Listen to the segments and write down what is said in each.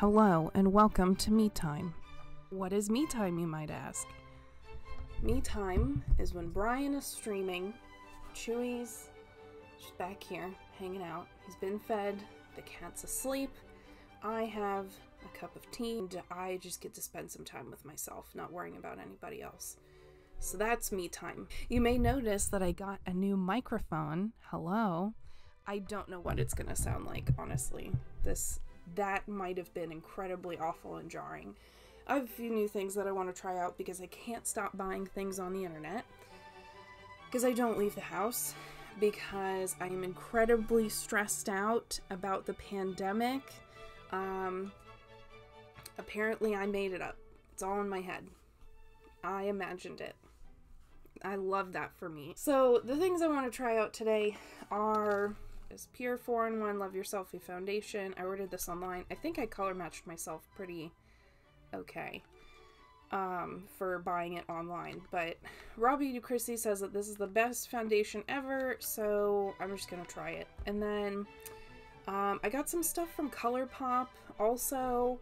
Hello, and welcome to Me Time. What is Me Time, you might ask? Me Time is when Brian is streaming, Chewie's just back here hanging out. He's been fed, the cat's asleep, I have a cup of tea, and I just get to spend some time with myself, not worrying about anybody else. So that's me time. You may notice that I got a new microphone. Hello. I don't know what it's going to sound like, honestly. This that might have been incredibly awful and jarring. I have a few new things that I want to try out because I can't stop buying things on the internet. Because I don't leave the house. Because I am incredibly stressed out about the pandemic. Um, apparently, I made it up. It's all in my head. I imagined it. I love that for me. So, the things I want to try out today are is PÜR 4 in 1 Love Your Selfie Foundation. I ordered this online. I think I color matched myself pretty okay um, for buying it online. But Robbie DeCristy says that this is the best foundation ever, so I'm just going to try it. And then um, I got some stuff from ColourPop also.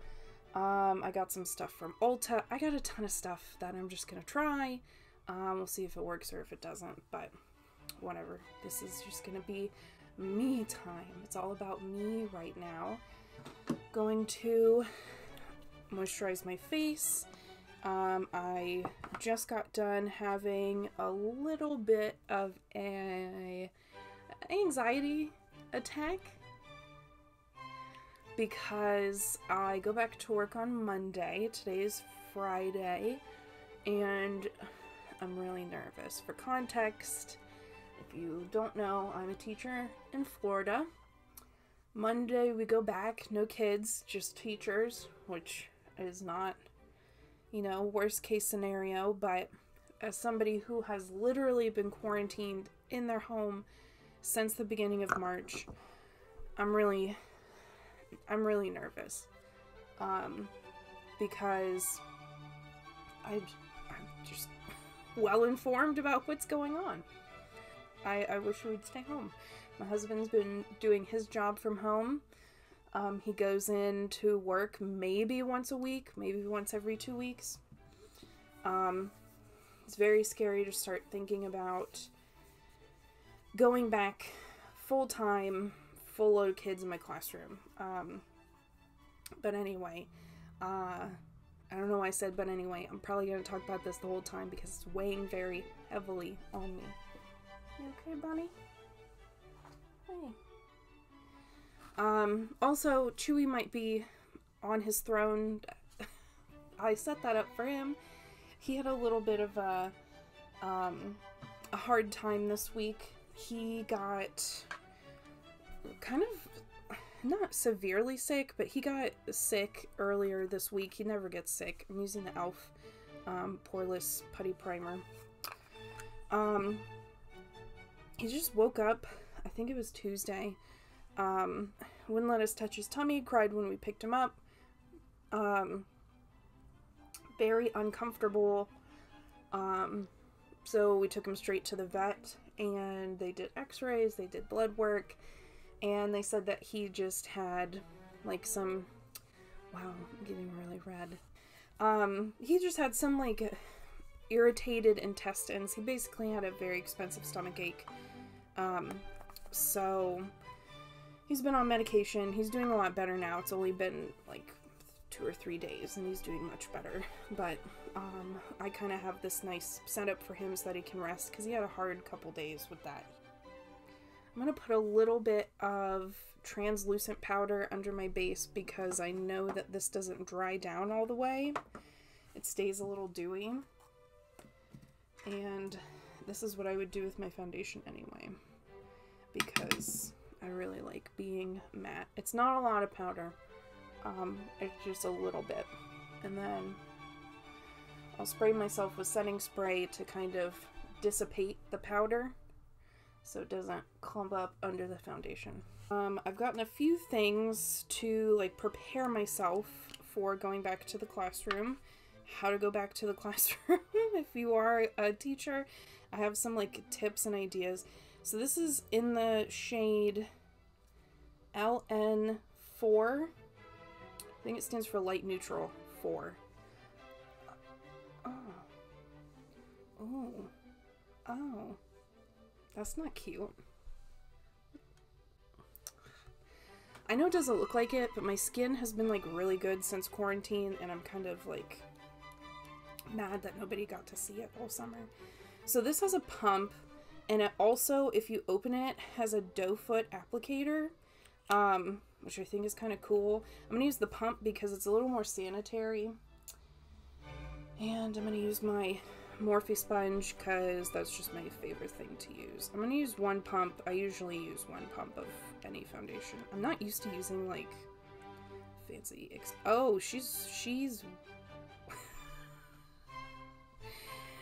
Um, I got some stuff from Ulta. I got a ton of stuff that I'm just going to try. Um, we'll see if it works or if it doesn't, but whatever. This is just going to be me time. It's all about me right now. Going to moisturize my face. Um, I just got done having a little bit of a anxiety attack because I go back to work on Monday. Today is Friday and I'm really nervous. For context, you don't know, I'm a teacher in Florida. Monday we go back, no kids, just teachers, which is not, you know, worst case scenario, but as somebody who has literally been quarantined in their home since the beginning of March, I'm really I'm really nervous. Um because I I'm just well informed about what's going on. I, I wish we'd stay home. My husband's been doing his job from home. Um, he goes in to work maybe once a week, maybe once every two weeks. Um, it's very scary to start thinking about going back full time, full load of kids in my classroom. Um, but anyway, uh, I don't know why I said but anyway. I'm probably going to talk about this the whole time because it's weighing very heavily on me. You okay, bunny? Hey. Um, also, Chewy might be on his throne. I set that up for him. He had a little bit of a, um, a hard time this week. He got kind of not severely sick, but he got sick earlier this week. He never gets sick. I'm using the e.l.f. Um, Poreless Putty Primer. Um, he just woke up, I think it was Tuesday, um, wouldn't let us touch his tummy, cried when we picked him up. Um, very uncomfortable. Um, so we took him straight to the vet and they did x-rays, they did blood work, and they said that he just had like some, wow, I'm getting really red. Um, he just had some like irritated intestines. He basically had a very expensive stomach ache. Um, so he's been on medication. He's doing a lot better now. It's only been like two or three days and he's doing much better. But um, I kind of have this nice setup for him so that he can rest because he had a hard couple days with that. I'm going to put a little bit of translucent powder under my base because I know that this doesn't dry down all the way. It stays a little dewy. And this is what I would do with my foundation anyway because I really like being matte. It's not a lot of powder, um, it's just a little bit. And then I'll spray myself with setting spray to kind of dissipate the powder so it doesn't clump up under the foundation. Um, I've gotten a few things to like prepare myself for going back to the classroom. How to go back to the classroom if you are a teacher. I have some like tips and ideas. So this is in the shade LN4, I think it stands for light neutral 4. Oh. Oh. Oh. That's not cute. I know it doesn't look like it, but my skin has been like really good since quarantine and I'm kind of like mad that nobody got to see it all summer. So this has a pump and it also, if you open it, has a doe foot applicator, um, which I think is kind of cool. I'm going to use the pump because it's a little more sanitary. And I'm going to use my Morphe sponge because that's just my favorite thing to use. I'm going to use one pump. I usually use one pump of any foundation. I'm not used to using like fancy ex oh she's she's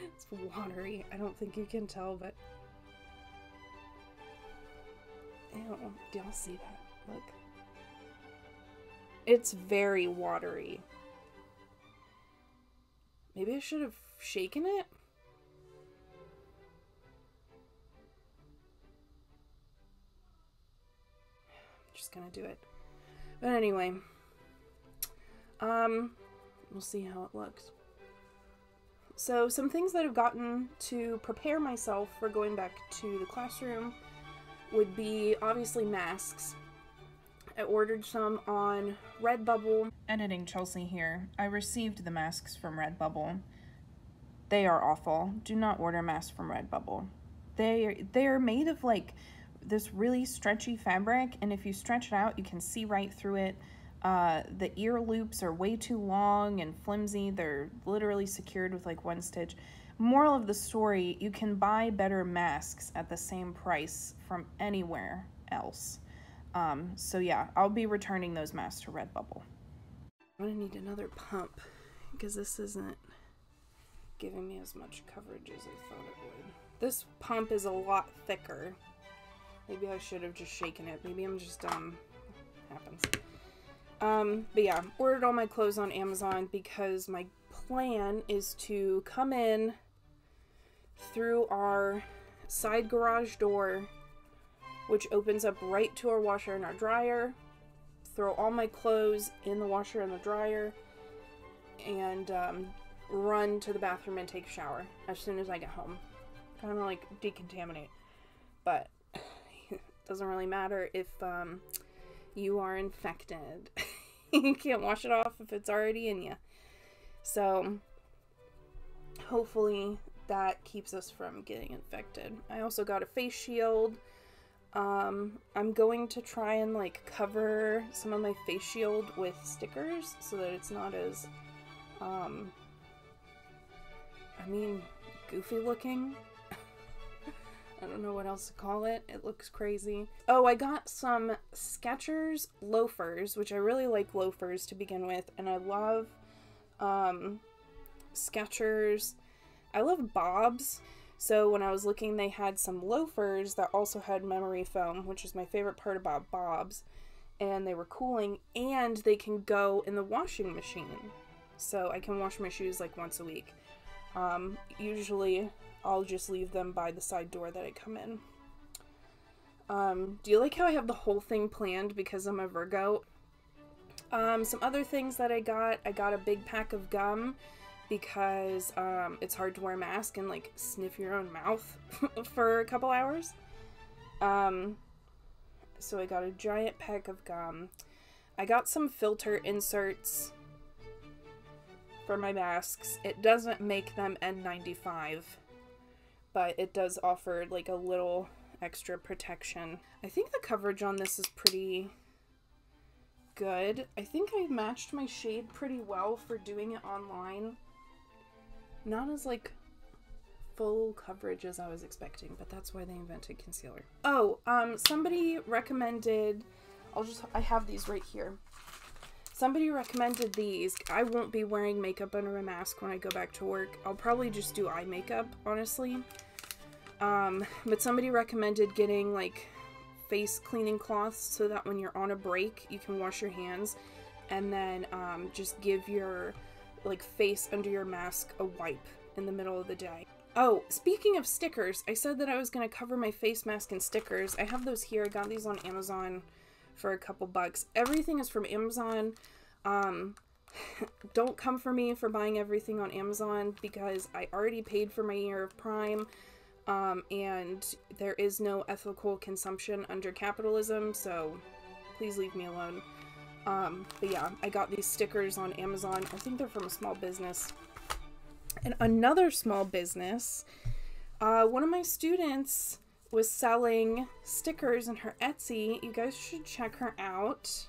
it's watery I don't think you can tell but ew do y'all see that. Look. It's very watery. Maybe I should have shaken it? Just gonna do it. But anyway, um, we'll see how it looks. So some things that I've gotten to prepare myself for going back to the classroom would be obviously masks. I ordered some on Redbubble. Editing Chelsea here. I received the masks from Redbubble. They are awful. Do not order masks from Redbubble. They they are made of like this really stretchy fabric and if you stretch it out you can see right through it. Uh, the ear loops are way too long and flimsy. They're literally secured with like one stitch. Moral of the story, you can buy better masks at the same price from anywhere else. Um, so yeah, I'll be returning those masks to Redbubble. I'm gonna need another pump because this isn't giving me as much coverage as I thought it would. This pump is a lot thicker Maybe I should have just shaken it. Maybe I'm just dumb. Happens. Um, but yeah, ordered all my clothes on Amazon because my plan is to come in through our side garage door, which opens up right to our washer and our dryer, throw all my clothes in the washer and the dryer, and um, run to the bathroom and take a shower as soon as I get home. Kind of like decontaminate. But it doesn't really matter if um, you are infected. you can't wash it off if it's already in you. So, hopefully, that keeps us from getting infected. I also got a face shield. Um, I'm going to try and like cover some of my face shield with stickers so that it's not as, um, I mean, goofy looking. I don't know what else to call it. It looks crazy. Oh, I got some Skechers loafers, which I really like loafers to begin with, and I love um, Skechers. I love Bobs. So when I was looking, they had some loafers that also had memory foam, which is my favorite part about Bobs. And they were cooling, and they can go in the washing machine. So I can wash my shoes like once a week. Um, usually I'll just leave them by the side door that I come in. Um, do you like how I have the whole thing planned because I'm a Virgo? Um, some other things that I got, I got a big pack of gum because um, it's hard to wear a mask and like sniff your own mouth for a couple hours. Um, so I got a giant pack of gum. I got some filter inserts for my masks. It doesn't make them N95 but it does offer like a little extra protection. I think the coverage on this is pretty good. I think I matched my shade pretty well for doing it online. Not as like full coverage as I was expecting, but that's why they invented concealer. Oh, um, somebody recommended, I'll just, I have these right here. Somebody recommended these. I won't be wearing makeup under a mask when I go back to work. I'll probably just do eye makeup, honestly. Um, but somebody recommended getting like face cleaning cloths so that when you're on a break, you can wash your hands and then um, just give your like face under your mask a wipe in the middle of the day. Oh, speaking of stickers, I said that I was going to cover my face mask in stickers. I have those here. I got these on Amazon for a couple bucks. Everything is from Amazon. Um, don't come for me for buying everything on Amazon because I already paid for my year of Prime. Um, and there is no ethical consumption under capitalism, so please leave me alone. Um, but yeah, I got these stickers on Amazon. I think they're from a small business. And another small business, uh, one of my students was selling stickers in her Etsy. You guys should check her out.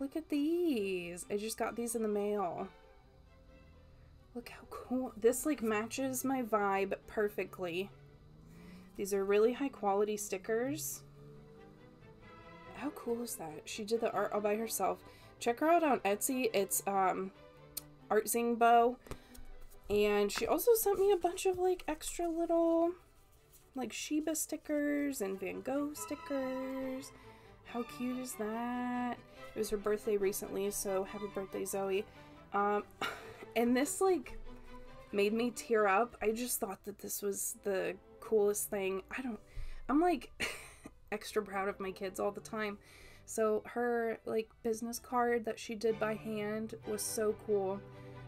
Look at these. I just got these in the mail. Look how cool. This like matches my vibe perfectly. These are really high quality stickers. How cool is that? She did the art all by herself. Check her out on Etsy. It's um, Art Zingbo. And she also sent me a bunch of like extra little like Sheba stickers and Van Gogh stickers. How cute is that? It was her birthday recently, so happy birthday, Zoe. Um, and this like made me tear up. I just thought that this was the coolest thing. I don't, I'm like extra proud of my kids all the time. So her like business card that she did by hand was so cool.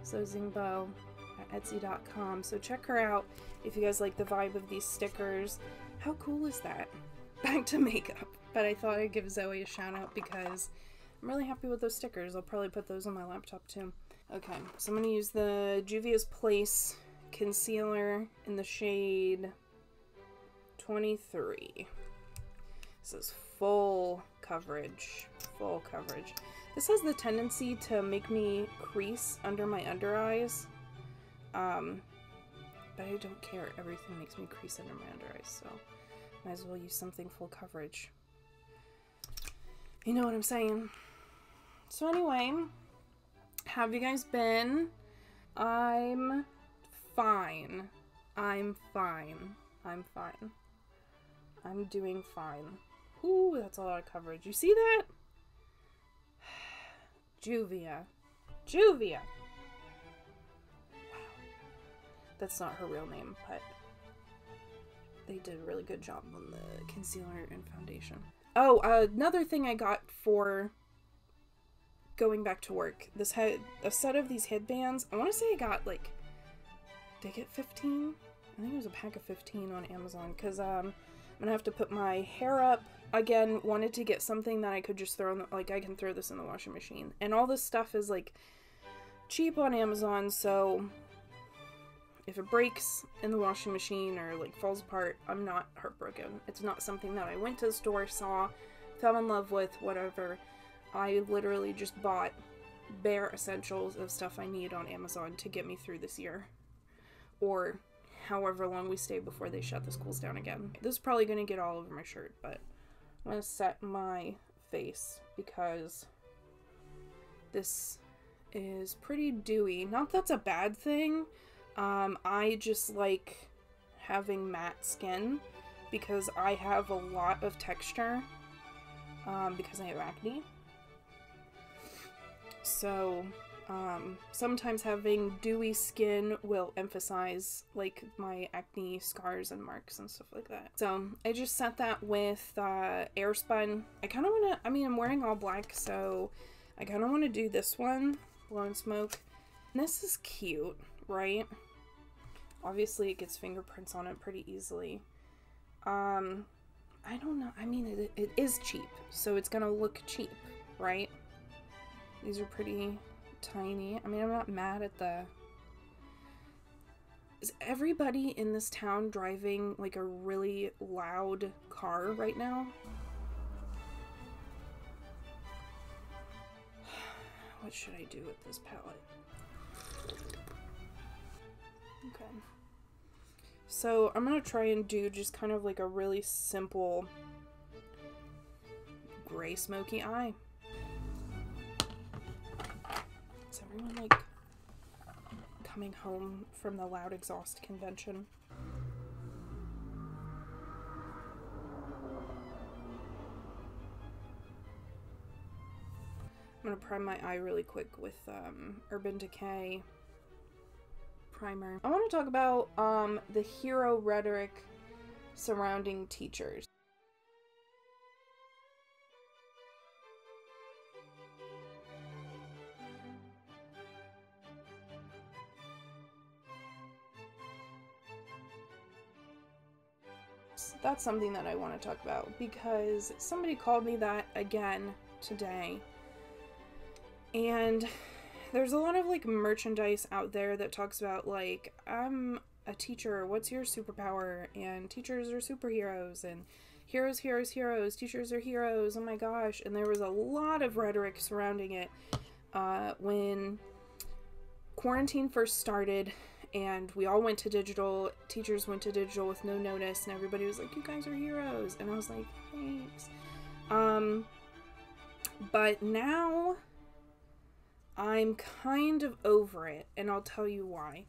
Zozingbo at Etsy.com. So check her out if you guys like the vibe of these stickers. How cool is that? Back to makeup. But I thought I'd give Zoe a shout out because I'm really happy with those stickers. I'll probably put those on my laptop too. Okay, so I'm going to use the Juvia's Place concealer in the shade 23. This is full coverage. Full coverage. This has the tendency to make me crease under my under eyes. Um, but I don't care. Everything makes me crease under my under eyes, so might as well use something full coverage. You know what I'm saying? So anyway, have you guys been? I'm fine. I'm fine. I'm fine. I'm doing fine. Ooh, that's a lot of coverage. You see that? Juvia. Juvia! Wow. That's not her real name, but they did a really good job on the concealer and foundation. Oh, another thing I got for going back to work. This had a set of these headbands. I want to say I got like, did I get 15? I think it was a pack of 15 on Amazon because um, I'm gonna have to put my hair up. Again, wanted to get something that I could just throw in, the, like I can throw this in the washing machine. And all this stuff is like cheap on Amazon, so if it breaks in the washing machine or like falls apart, I'm not heartbroken. It's not something that I went to the store, saw, fell in love with, whatever. I literally just bought bare essentials of stuff I need on Amazon to get me through this year. Or however long we stay before they shut the schools down again. This is probably going to get all over my shirt, but I'm going to set my face because this is pretty dewy. Not that's a bad thing. Um, I just like having matte skin because I have a lot of texture um, because I have acne. So, um, sometimes having dewy skin will emphasize like my acne scars and marks and stuff like that. So I just set that with uh, Airspun. I kind of want to, I mean, I'm wearing all black, so I kind of want to do this one, Blow Smoke. And this is cute, right? Obviously it gets fingerprints on it pretty easily. Um, I don't know. I mean, it, it is cheap, so it's gonna look cheap, right? These are pretty tiny. I mean, I'm not mad at the... Is everybody in this town driving like a really loud car right now? What should I do with this palette? Okay. So I'm gonna try and do just kind of like a really simple gray smoky eye. Everyone like coming home from the loud exhaust convention? I'm gonna prime my eye really quick with um, Urban Decay primer. I want to talk about um, the hero rhetoric surrounding teachers. That's something that I want to talk about because somebody called me that again today. And there's a lot of like merchandise out there that talks about like I'm a teacher, what's your superpower? And teachers are superheroes and heroes, heroes, heroes, teachers are heroes. Oh my gosh. And there was a lot of rhetoric surrounding it uh, when quarantine first started and we all went to digital. Teachers went to digital with no notice, and everybody was like, "You guys are heroes," and I was like, "Thanks." Um, but now I'm kind of over it, and I'll tell you why.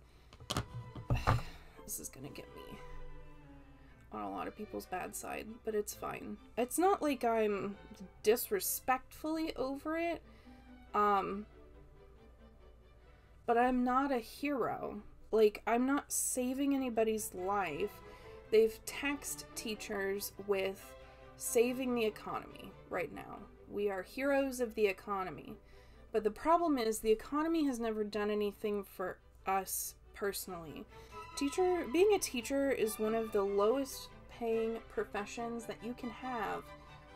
this is gonna get me on a lot of people's bad side, but it's fine. It's not like I'm disrespectfully over it. Um, but I'm not a hero. Like, I'm not saving anybody's life. They've taxed teachers with saving the economy right now. We are heroes of the economy. But the problem is, the economy has never done anything for us personally. Teacher, being a teacher is one of the lowest paying professions that you can have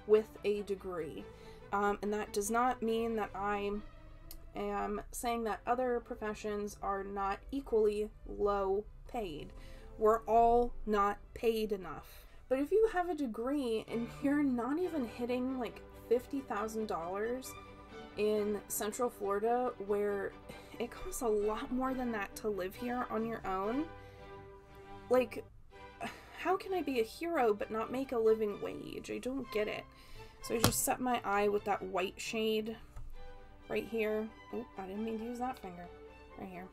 with a degree. Um, and that does not mean that I am saying that other professions are not equally low paid. We're all not paid enough. But if you have a degree and you're not even hitting like $50,000 in Central Florida, where it costs a lot more than that to live here on your own, like, how can I be a hero but not make a living wage? I don't get it. So I just set my eye with that white shade right here. Oh, I didn't mean to use that finger. Right here.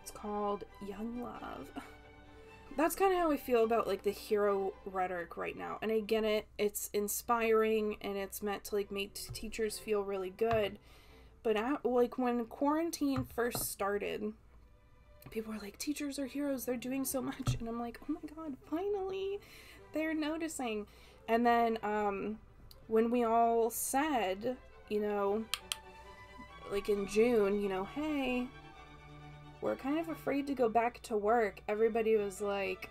It's called Young Love. That's kind of how I feel about like the hero rhetoric right now. And I get it. It's inspiring and it's meant to like make teachers feel really good. But I, like when quarantine first started, people were like, teachers are heroes. They're doing so much. And I'm like, oh my God, finally they're noticing. And then um, when we all said, you know, like in June, you know, hey, we're kind of afraid to go back to work. Everybody was like,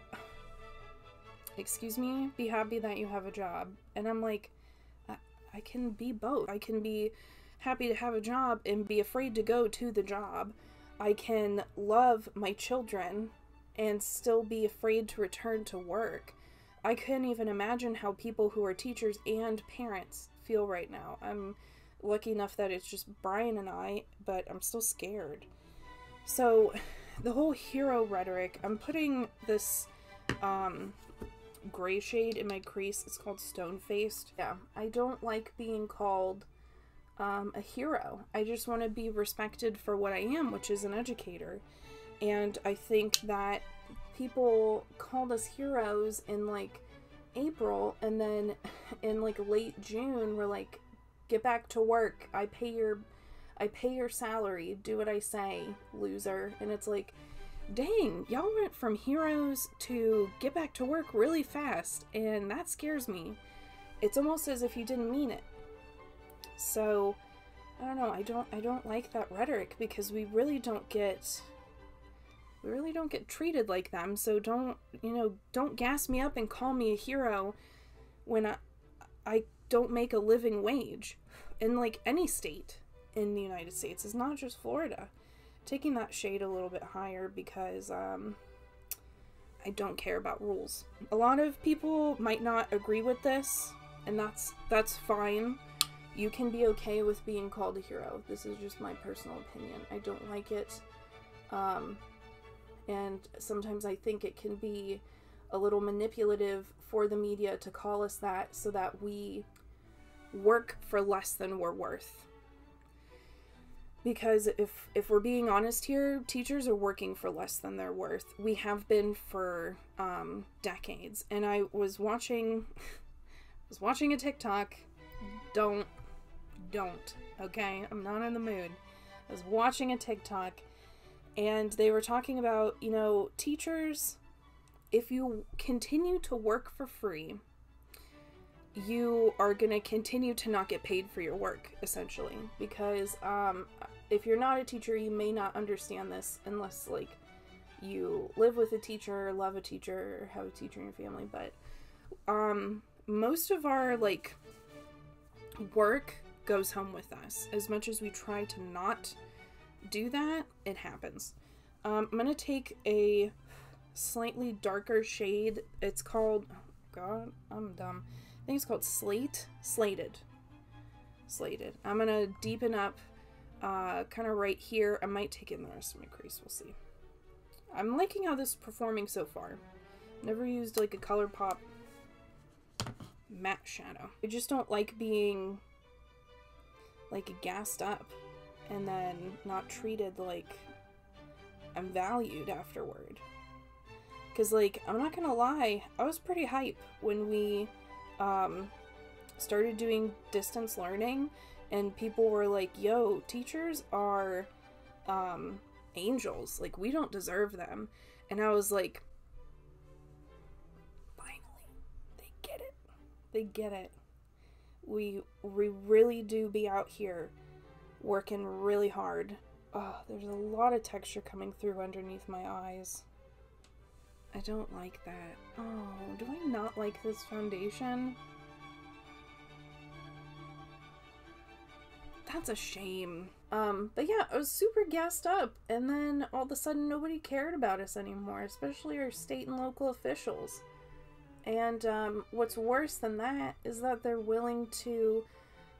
excuse me, be happy that you have a job. And I'm like, I, I can be both. I can be happy to have a job and be afraid to go to the job. I can love my children and still be afraid to return to work. I couldn't even imagine how people who are teachers and parents feel right now. I'm lucky enough that it's just Brian and I, but I'm still scared. So, the whole hero rhetoric, I'm putting this um, gray shade in my crease. It's called Stone Faced. Yeah, I don't like being called um, a hero. I just want to be respected for what I am, which is an educator. And I think that people called us heroes in like April, and then in like late June, we're like, get back to work. I pay your I pay your salary. Do what I say, loser. And it's like, dang, y'all went from heroes to get back to work really fast, and that scares me. It's almost as if you didn't mean it. So, I don't know. I don't I don't like that rhetoric because we really don't get we really don't get treated like them. So don't, you know, don't gas me up and call me a hero when I I don't make a living wage in like any state in the United States. It's not just Florida. Taking that shade a little bit higher because um, I don't care about rules. A lot of people might not agree with this, and that's that's fine. You can be okay with being called a hero. This is just my personal opinion. I don't like it. Um, and sometimes I think it can be a little manipulative for the media to call us that so that we work for less than we're worth. Because if if we're being honest here, teachers are working for less than they're worth. We have been for um, decades. And I was watching was watching a TikTok. Don't don't. Okay? I'm not in the mood. I was watching a TikTok and they were talking about, you know, teachers if you continue to work for free, you are going to continue to not get paid for your work, essentially. Because um, if you're not a teacher, you may not understand this unless, like, you live with a teacher, love a teacher, have a teacher in your family. But Um, most of our like work goes home with us. As much as we try to not do that, it happens. Um, I'm gonna take a slightly darker shade. It's called, oh God, I'm dumb. I think it's called Slate, Slated, Slated. I'm gonna deepen up, uh, kind of right here. I might take in the rest of my crease. We'll see. I'm liking how this is performing so far. Never used like a ColourPop matte shadow. I just don't like being like gassed up and then not treated like I'm valued afterward. Cause like I'm not gonna lie, I was pretty hype when we um, started doing distance learning, and people were like, "Yo, teachers are um, angels. Like we don't deserve them," and I was like, "Finally, they get it. They get it. We we really do be out here working really hard." Oh, there's a lot of texture coming through underneath my eyes. I don't like that. Oh, do I not like this foundation? That's a shame. Um, but yeah, I was super gassed up, and then all of a sudden nobody cared about us anymore, especially our state and local officials. And um, what's worse than that is that they're willing to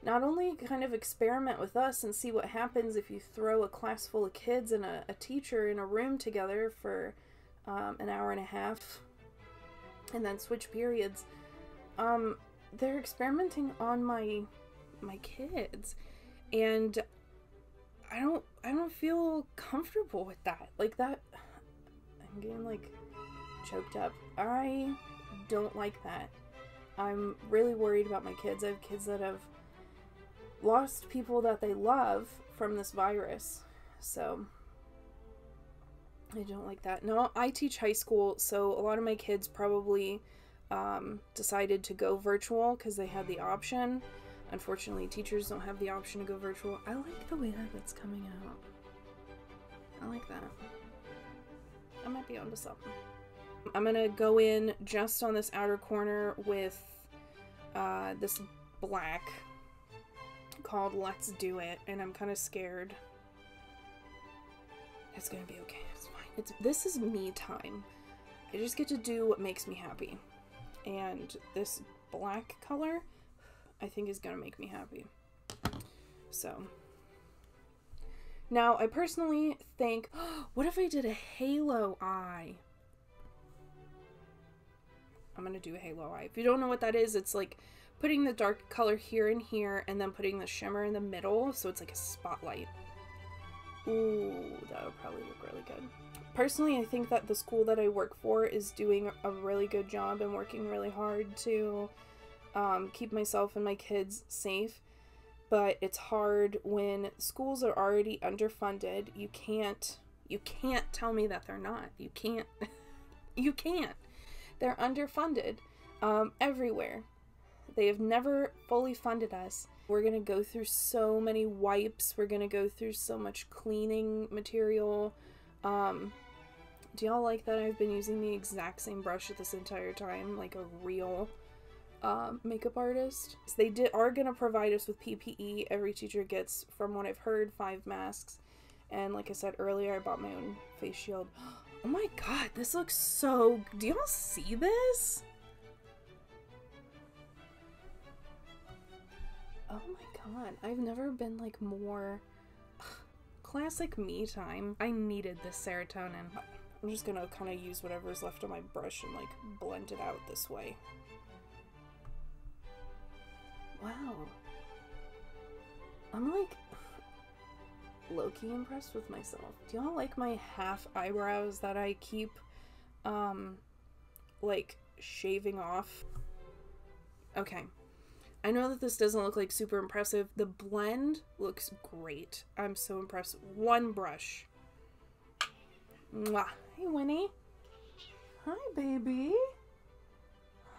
not only kind of experiment with us and see what happens if you throw a class full of kids and a, a teacher in a room together for um, an hour and a half, and then switch periods. Um, they're experimenting on my my kids, and I don't I don't feel comfortable with that. Like that, I'm getting like choked up. I don't like that. I'm really worried about my kids. I have kids that have lost people that they love from this virus. So I don't like that. No, I teach high school, so a lot of my kids probably um, decided to go virtual because they had the option. Unfortunately, teachers don't have the option to go virtual. I like the way that it's coming out. I like that. I might be onto something. I'm gonna go in just on this outer corner with uh, this black called Let's Do It, and I'm kind of scared. It's gonna be okay. It's this is me time. I just get to do what makes me happy. And this black color I think is going to make me happy. So now I personally think what if I did a halo eye? I'm going to do a halo eye. If you don't know what that is, it's like putting the dark color here and here and then putting the shimmer in the middle so it's like a spotlight. Ooh, that would probably look really good personally, I think that the school that I work for is doing a really good job and working really hard to um, keep myself and my kids safe. But it's hard when schools are already underfunded. You can't you can't tell me that they're not. You can't you can't. They're underfunded um, everywhere. They have never fully funded us. We're gonna go through so many wipes. We're gonna go through so much cleaning material. Um, do y'all like that I've been using the exact same brush this entire time, like a real uh, makeup artist? So they did are gonna provide us with PPE. Every teacher gets, from what I've heard, five masks. And like I said earlier, I bought my own face shield. Oh my god, this looks so... Do y'all see this? Oh my god, I've never been like more... Classic me time. I needed this serotonin. I'm just gonna kind of use whatever's left on my brush and like blend it out this way. Wow. I'm like low-key impressed with myself. Do y'all like my half eyebrows that I keep um like shaving off? Okay. I know that this doesn't look like super impressive. The blend looks great. I'm so impressed. One brush. Mwah. Hey, Winnie. Hi, baby.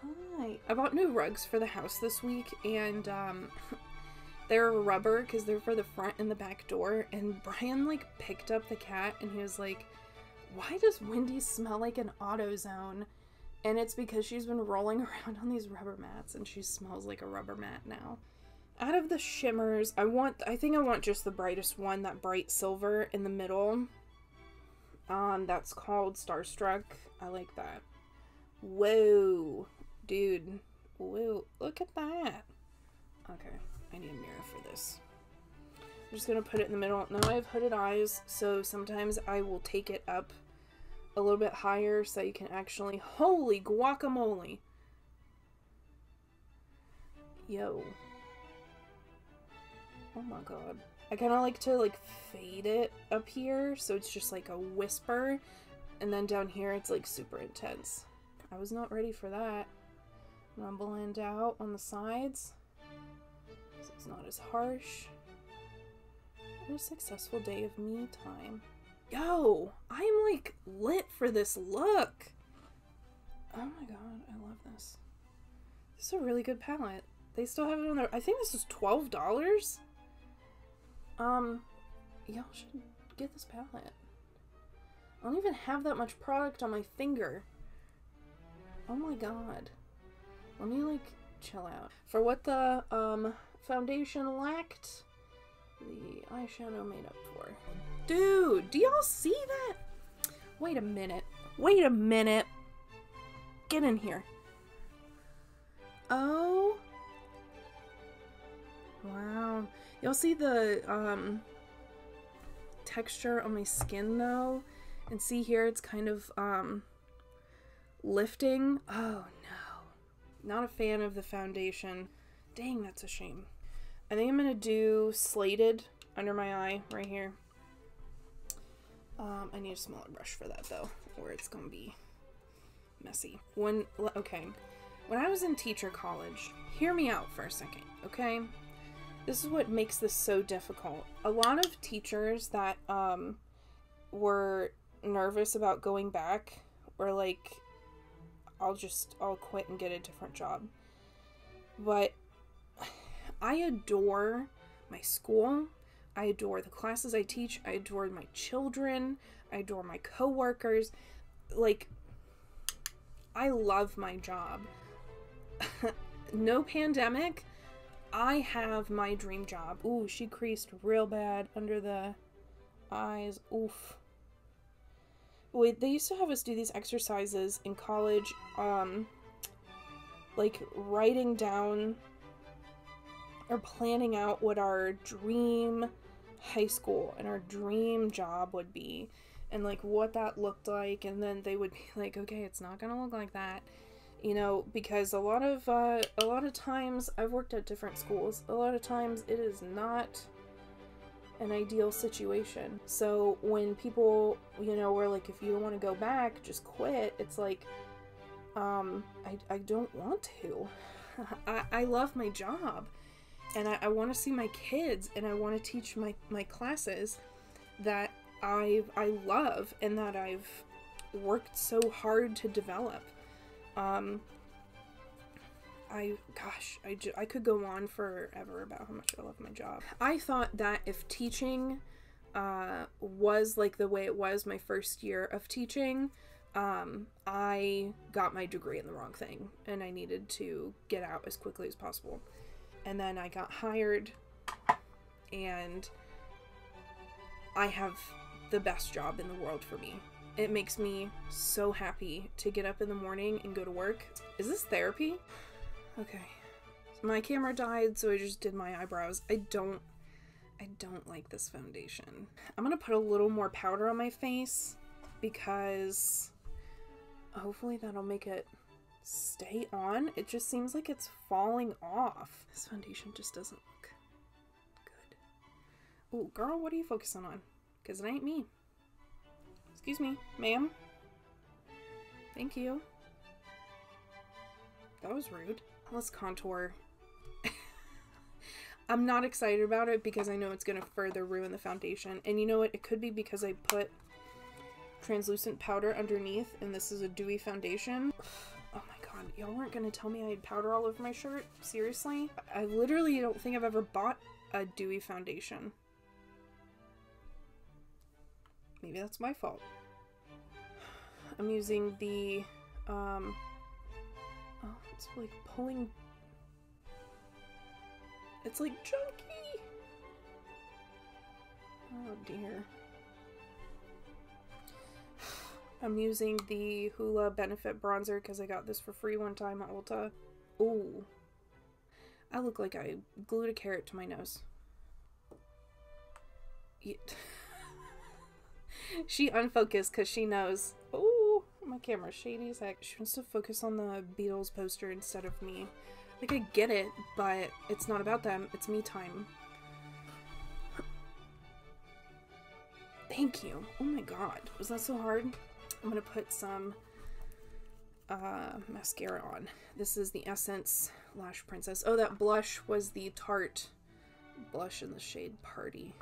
Hi. I bought new rugs for the house this week, and um, they're rubber because they're for the front and the back door. And Brian like picked up the cat, and he was like, "Why does Wendy smell like an AutoZone?" And it's because she's been rolling around on these rubber mats and she smells like a rubber mat now. Out of the shimmers, I want I think I want just the brightest one, that bright silver in the middle. Um, that's called Starstruck. I like that. Whoa, dude. Whoa, look at that. Okay, I need a mirror for this. I'm just gonna put it in the middle. Now I have hooded eyes, so sometimes I will take it up a little bit higher so you can actually. Holy guacamole! Yo. Oh my god. I kind of like to like fade it up here so it's just like a whisper and then down here it's like super intense. I was not ready for that. I'm gonna blend out on the sides so it's not as harsh. What a successful day of me time. Yo, I'm like lit for this look. Oh my god, I love this. This is a really good palette. They still have it on their. I think this is twelve dollars. Um, y'all should get this palette. I don't even have that much product on my finger. Oh my god. Let me like chill out. For what the um foundation lacked, the eyeshadow made up for. Dude, do y'all see that? Wait a minute. Wait a minute. Get in here. Oh. Wow. You'll see the um, texture on my skin though. And see here, it's kind of um, lifting. Oh no. Not a fan of the foundation. Dang, that's a shame. I think I'm going to do slated under my eye right here. Um, I need a smaller brush for that though, or it's going to be messy. When, okay, when I was in teacher college, hear me out for a second, okay? This is what makes this so difficult. A lot of teachers that um, were nervous about going back were like, I'll just, I'll quit and get a different job. But I adore my school. I adore the classes I teach. I adore my children. I adore my coworkers. Like, I love my job. no pandemic. I have my dream job. Ooh, she creased real bad under the eyes. Oof. Wait, they used to have us do these exercises in college, um, like writing down or planning out what our dream high school and our dream job would be and like what that looked like and then they would be like okay it's not gonna look like that you know because a lot of uh, a lot of times i've worked at different schools a lot of times it is not an ideal situation so when people you know were like if you don't want to go back just quit it's like um i, I don't want to I, I love my job and I, I want to see my kids and I want to teach my, my classes that I I love and that I've worked so hard to develop. Um, I gosh, I, ju- I could go on forever about how much I love my job. I thought that if teaching uh, was like the way it was my first year of teaching, um, I got my degree in the wrong thing and I needed to get out as quickly as possible and then I got hired and I have the best job in the world for me. It makes me so happy to get up in the morning and go to work. Is this therapy? Okay. My camera died, so I just did my eyebrows. I don't I don't like this foundation. I'm gonna put a little more powder on my face because hopefully that'll make it stay on. It just seems like it's falling off. This foundation just doesn't look good. Oh, girl, what are you focusing on? Because it ain't me. Excuse me, ma'am. Thank you. That was rude. Let's contour. I'm not excited about it because I know it's going to further ruin the foundation. And you know what? It could be because I put translucent powder underneath and this is a dewy foundation. Oh my god, y'all weren't gonna tell me I had powder all over my shirt? Seriously? I literally don't think I've ever bought a dewy foundation. Maybe that's my fault. I'm using the um, oh, It's like pulling. It's like chunky. Oh dear. I'm using the Hoola Benefit Bronzer because I got this for free one time at Ulta. Ooh. I look like I glued a carrot to my nose. Yeah. she unfocused because she knows. Ooh, my camera's shady as heck. She wants to focus on the Beatles poster instead of me. Like, I get it, but it's not about them. It's me time. Thank you. Oh my god. Was that so hard? I'm gonna put some uh, mascara on. This is the Essence Lash Princess. Oh, that blush was the Tarte blush in the shade Party.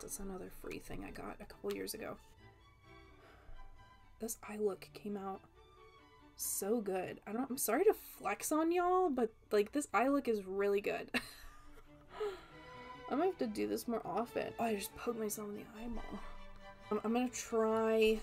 That's another free thing I got a couple years ago. This eye look came out so good. I don't I'm sorry to flex on y'all, but like this eye look is really good. I might have to do this more often. Oh, I just poked myself in the eyeball. I'm, I'm gonna try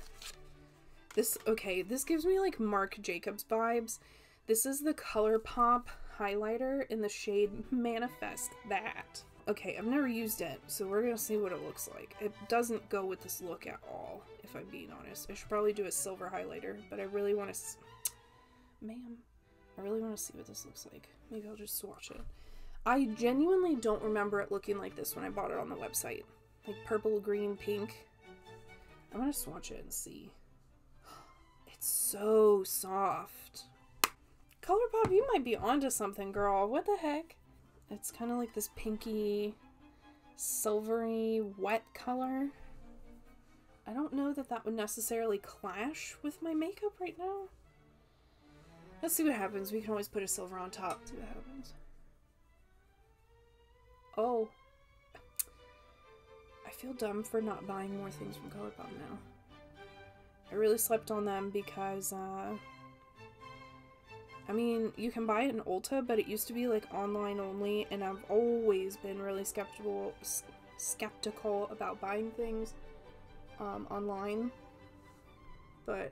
this. Okay, this gives me like Marc Jacobs vibes. This is the ColourPop highlighter in the shade Manifest That. Okay, I've never used it, so we're gonna see what it looks like. It doesn't go with this look at all, if I'm being honest. I should probably do a silver highlighter, but I really want to... Ma'am, I really want to see what this looks like. Maybe I'll just swatch it. I genuinely don't remember it looking like this when I bought it on the website. Like purple, green, pink. I'm gonna swatch it and see. It's so soft. ColourPop, you might be onto something, girl. What the heck? It's kind of like this pinky, silvery, wet color. I don't know that that would necessarily clash with my makeup right now. Let's see what happens. We can always put a silver on top. See what happens. Oh. I feel dumb for not buying more things from ColourPop now. I really slept on them because, uh, I mean, you can buy it in Ulta, but it used to be like online only, and I've always been really skeptical skeptical about buying things um, online. But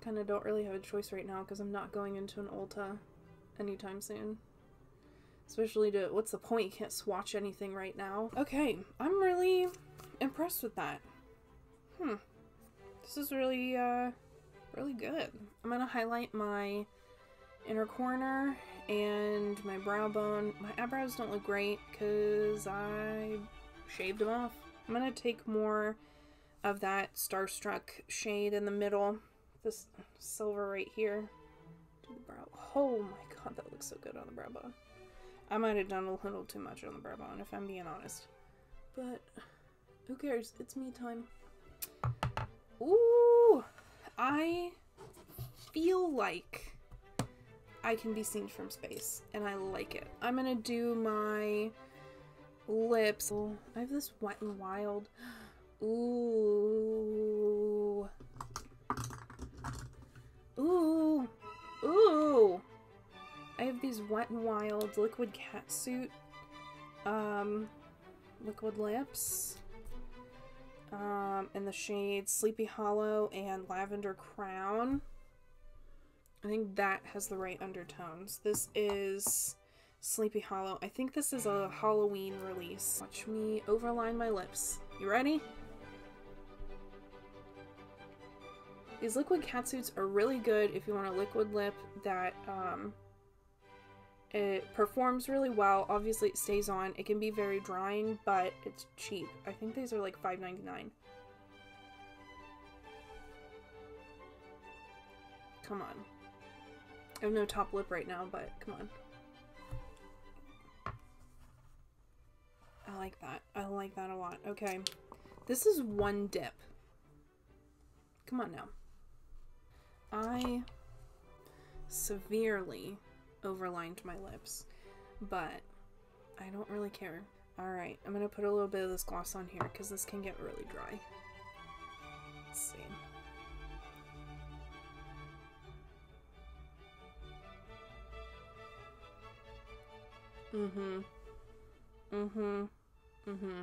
kind of don't really have a choice right now because I'm not going into an Ulta anytime soon. Especially to, what's the point? You can't swatch anything right now. Okay, I'm really impressed with that. Hmm. This is really, uh, really good. I'm gonna highlight my inner corner and my brow bone. My eyebrows don't look great because I shaved them off. I'm going to take more of that Starstruck shade in the middle. This silver right here. Brow. Oh my god, that looks so good on the brow bone. I might have done a little too much on the brow bone if I'm being honest. But who cares? It's me time. Ooh! I feel like I can be seen from space, and I like it. I'm gonna do my lips. I have this Wet and Wild. Ooh. Ooh. Ooh. I have these Wet and Wild Liquid Catsuit um, liquid lips um, in the shades Sleepy Hollow and Lavender Crown. I think that has the right undertones. This is Sleepy Hollow. I think this is a Halloween release. Watch me overline my lips. You ready? These liquid catsuits are really good if you want a liquid lip that um, it performs really well. Obviously it stays on. It can be very drying, but it's cheap. I think these are like $5.99. Come on. I have no top lip right now, but come on. I like that. I like that a lot. Okay. This is one dip. Come on now. I severely overlined my lips, but I don't really care. Alright, I'm going to put a little bit of this gloss on here because this can get really dry. Let's see. Mm-hmm. Mm-hmm. Mm-hmm.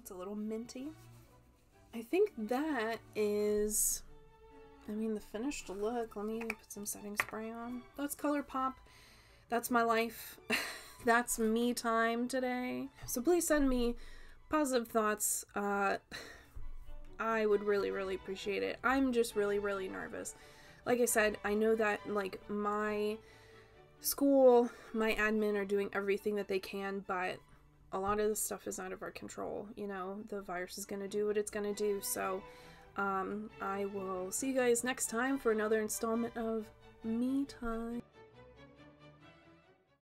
It's a little minty. I think that is I mean, the finished look. Let me put some setting spray on. That's ColourPop. That's my life. That's me time today. So please send me positive thoughts. Uh, I would really, really appreciate it. I'm just really, really nervous. Like I said, I know that, like, my school, my admin are doing everything that they can, but a lot of this stuff is out of our control. You know, the virus is going to do what it's going to do. So, um, I will see you guys next time for another installment of Me Time.